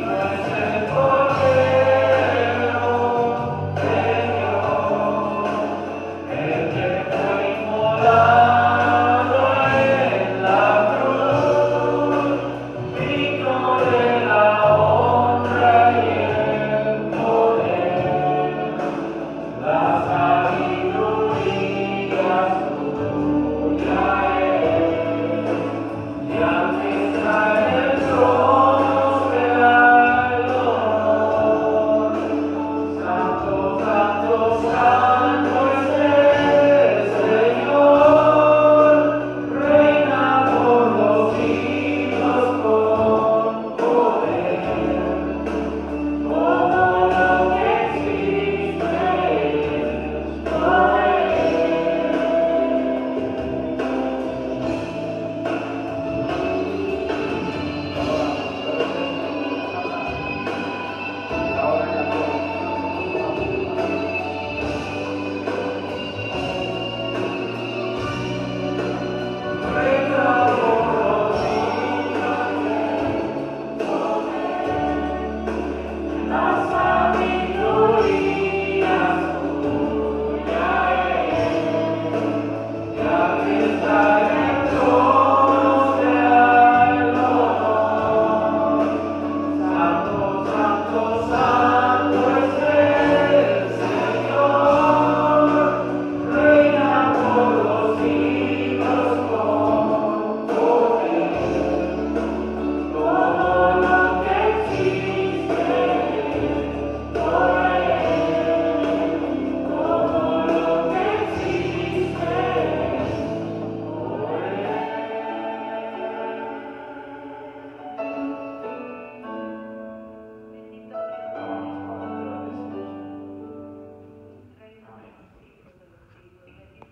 Amen.